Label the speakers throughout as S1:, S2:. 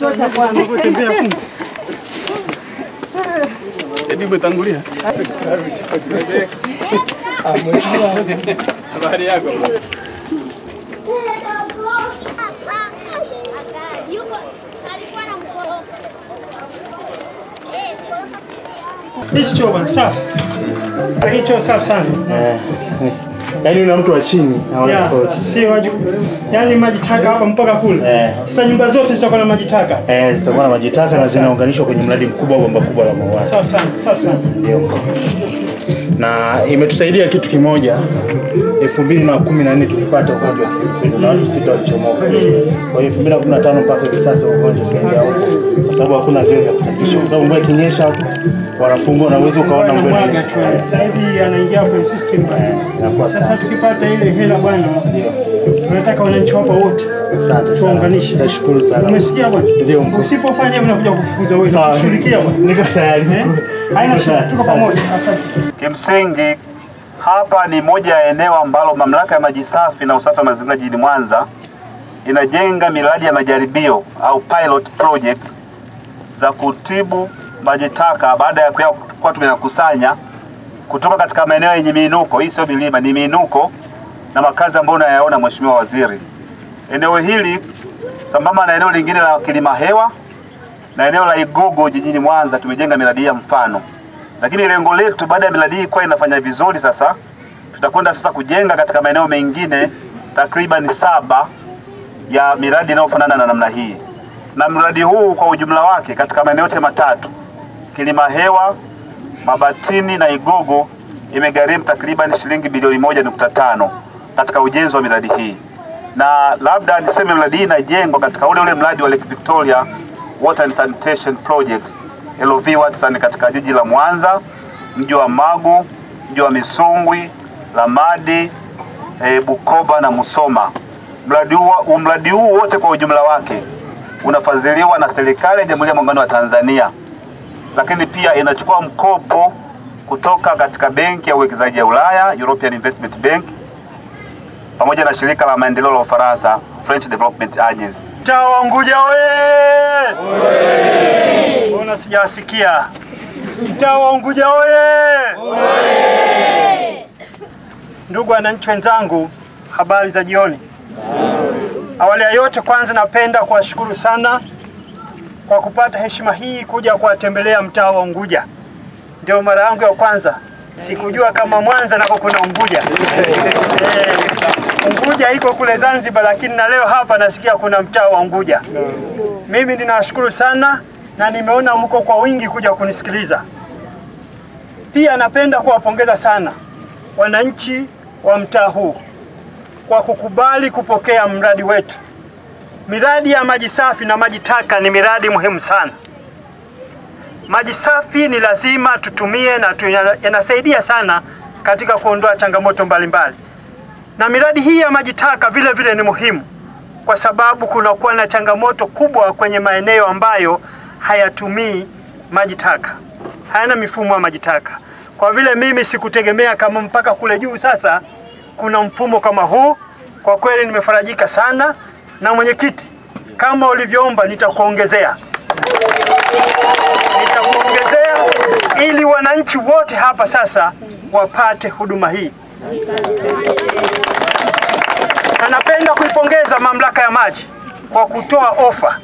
S1: Inatosha bwana.
S2: Tembea.
S3: Edi umetangulia. Habari yako?
S4: Eh,
S2: choo bwana safi. Choo safi sana.
S5: Yaani una mtu wa chini haona
S2: Yeah,
S5: tofauti.
S2: si waju. Yaani maji taka hapa mpaka kule.
S5: Eh.
S2: Sasa nyumba zote zitakuwa na maji taka.
S5: Eh, zitakuwa na maji taka na zinaunganishwa kwenye mradi mkubwa wa bomba kubwa la MUWASA.
S2: Sawa sana, sawa sana.
S5: Ndio. Na imetusaidia kitu kimoja. Elfu mbili na kumi na nne tulipata ugonjwa wa kipindupindu na watu sita walichomoka. Kwa hiyo elfu mbili na kumi na tano mpaka hivi sasa ugonjwa sasa haupo kwa sababu hakuna vyoo vya kutakisha. Kwa sababu mvua ikinyesha wanafungua na uwezo ukaona mvua
S2: Mwaga Sasa hivi anaingia kwenye system bwana. Sasa tukipata ile hela bwana, tunataka wananchi hapa wote
S5: Asante sana.
S2: tuunganishe.
S5: Nashukuru sana.
S2: Umesikia bwana?
S5: Ndio.
S2: Usipofanya hivi nakuja kufukuza wewe.
S5: Sawa.
S2: Tushughulikia bwana.
S5: Niko tayari.
S2: Eh? Haina shida, tuko pamoja. Asante.
S6: Kimsingi hapa ni moja ya eneo ambalo mamlaka ya maji safi na usafi wa mazingira jijini Mwanza inajenga miradi ya majaribio au pilot project za kutibu maji taka baada ya kuwa tumeyakusanya kutoka katika maeneo yenye miinuko. Hii sio milima, ni miinuko na makazi ambayo unayaona Mheshimiwa Waziri. Eneo hili sambamba na eneo lingine la Kilima Hewa na eneo la Igogo jijini Mwanza tumejenga miradi ya mfano lakini lengo letu baada ya miradi hii kuwa inafanya vizuri, sasa tutakwenda sasa kujenga katika maeneo mengine takriban saba ya miradi inayofanana na namna hii, na mradi huu kwa ujumla wake katika maeneo yote matatu Kilima Hewa, Mabatini na Igogo imegharimu takriban shilingi bilioni moja nukta tano katika ujenzi wa miradi hii, na labda niseme miradi hii inajengwa katika ule ule mradi wa Lake Victoria Water and Sanitation Project LOV Watson katika jiji la Mwanza, mji wa Magu, mji wa Misungwi, Lamadi, e, Bukoba na Musoma. Mradi huu mradi huu wote kwa ujumla wake unafadhiliwa na serikali ya Jamhuri ya Muungano wa Tanzania, lakini pia inachukua mkopo kutoka katika benki ya uwekezaji ya Ulaya, European Investment Bank, pamoja na shirika la maendeleo la Ufaransa, French Development Agency.
S2: Chao Unguja oye! Mbona sijawasikia? Mtaa wa Unguja oye! Ndugu wananchi wenzangu, habari za jioni. Awali ya yote, kwanza napenda kuwashukuru sana kwa kupata heshima hii kuja kuwatembelea mtaa wa Unguja. Ndio mara yangu ya kwanza, sikujua kama Mwanza nako kuna Unguja. Unguja iko kule Zanzibar, lakini na leo hapa nasikia kuna mtaa wa Unguja. Mimi ninawashukuru sana na nimeona mko kwa wingi kuja kunisikiliza. Pia napenda kuwapongeza sana wananchi wa mtaa huu kwa kukubali kupokea mradi wetu. Miradi ya maji safi na maji taka ni miradi muhimu sana. Maji safi ni lazima tutumie na yanasaidia sana katika kuondoa changamoto mbalimbali mbali. na miradi hii ya maji taka vile vile ni muhimu kwa sababu kunakuwa na changamoto kubwa kwenye maeneo ambayo hayatumii maji taka, hayana mifumo ya maji taka. Kwa vile mimi sikutegemea kama mpaka kule juu sasa kuna mfumo kama huu, kwa kweli nimefarajika sana. Na mwenyekiti, kama ulivyoomba, nitakuongezea nitakuongezea ili wananchi wote hapa sasa wapate huduma hii na napenda kuipongeza mamlaka ya maji kwa kutoa ofa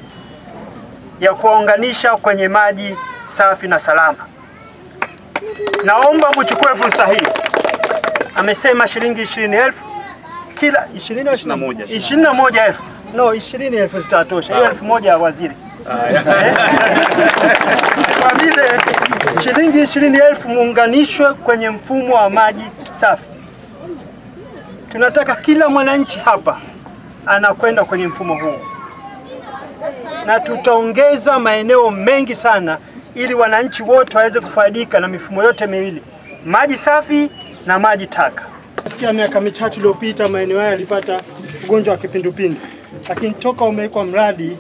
S2: ya kuwaunganisha kwenye maji safi na salama. Naomba mchukue fursa hii. Amesema shilingi ishirini elfu kila ishirini ishirini na moja elfu no, ishirini elfu zitatosha. Hiyo elfu moja ya waziri kwa vile shilingi ishirini elfu muunganishwe kwenye mfumo wa maji safi. Tunataka kila mwananchi hapa anakwenda kwenye mfumo huu, na tutaongeza maeneo mengi sana ili wananchi wote waweze kufaidika na mifumo yote miwili, maji safi na maji taka. Sikia, miaka mitatu iliyopita maeneo haya yalipata ugonjwa wa kipindupindu, lakini toka umewekwa mradi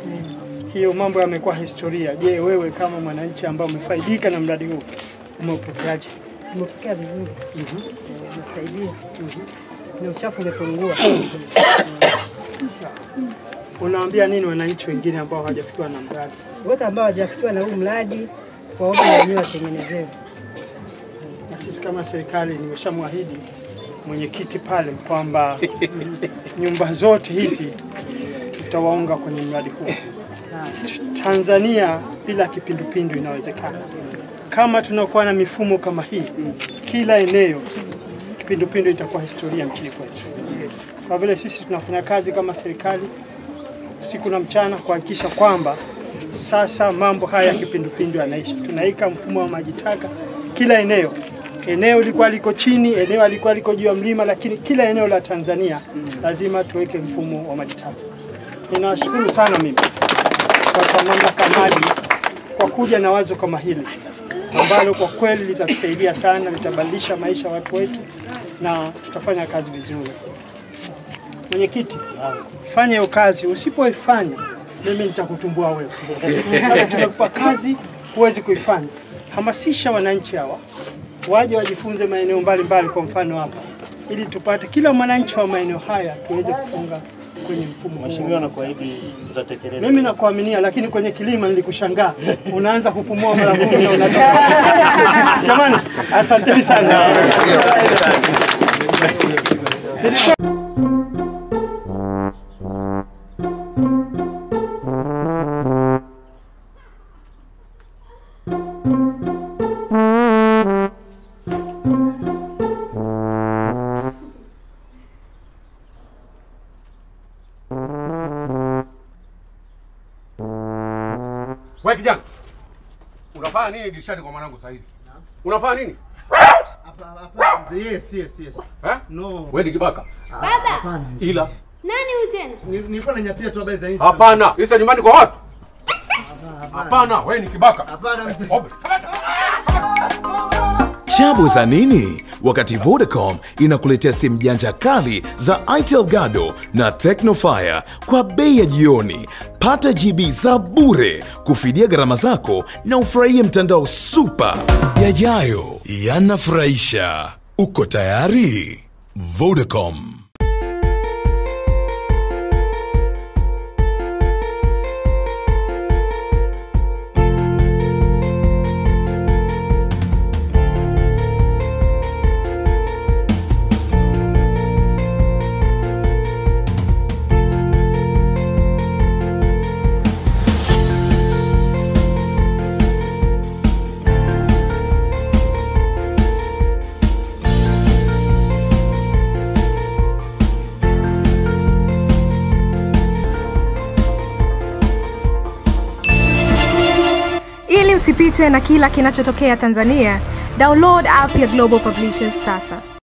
S2: hiyo mambo yamekuwa historia. Je, wewe kama mwananchi ambaye umefaidika na mradi huu umeupokeaje?
S1: Umepokea vizuri, umesaidia ni uchafu umepungua.
S2: Unawaambia nini wananchi wengine ambao hawajafikiwa na mradi?
S1: wote ambao hawajafikiwa na huu mradi waombe wenyewe watengenezewe.
S2: Na sisi kama serikali nimeshamwahidi mwenyekiti pale kwamba nyumba zote hizi tutawaunga kwenye mradi huu. Tanzania bila kipindupindu inawezekana. Kama tunakuwa na mifumo kama hii kila eneo, kipindupindu itakuwa historia nchini kwetu. Kwa vile sisi tunafanya kazi kama serikali usiku na mchana kuhakikisha kwamba sasa mambo haya ya kipindupindu yanaisha. Tunaika mfumo wa maji taka kila eneo. Eneo lilikuwa liko chini, eneo alikuwa liko juu ya mlima, lakini kila eneo la Tanzania lazima tuweke mfumo wa maji taka. Ninawashukuru sana mimi kwa mamlaka maji kwa kuja na wazo kama hili ambalo kwa kweli litatusaidia sana, litabadilisha maisha watu wetu na tutafanya kazi vizuri. Mwenyekiti, fanya hiyo kazi. Usipoifanya mimi nitakutumbua wewe. Tumekupa kazi huwezi kuifanya, hamasisha wananchi hawa waje wajifunze maeneo mbalimbali, kwa mfano hapa, ili tupate kila mwananchi wa maeneo haya tuweze kufunga kwenye mfumo.
S5: Mheshimiwa, nakuahidi tutatekeleza.
S2: Mimi nakuaminia, lakini kwenye kilima nilikushangaa, unaanza kupumua mara kumi na unatoka. Jamani, asanteni sana.
S7: Wewe kijana. Unafanya nini dirishani kwa mwanangu saa hizi? Unafanya nini?
S5: Yes, yes, yes.
S7: Eh?
S5: No.
S7: Wewe ni kibaka.
S4: Baba, Hapana.
S7: Ila
S4: nani huyu tena?
S5: Ni- Nilikuwa nanyapia tu habari za hizi.
S7: hapana. Isa nyumbani kwa watu. Hapana, wewe ni kibaka.
S5: Hapana mzee.
S8: Chabu za nini? Wakati Vodacom inakuletea simu janja kali za Itel Gado na Tecnofire kwa bei ya jioni. Pata GB za bure kufidia gharama zako na ufurahie mtandao super. Yajayo yanafurahisha. Uko tayari? Vodacom.
S9: Usipitwe na kila kinachotokea Tanzania, download app ya Global Publishers sasa.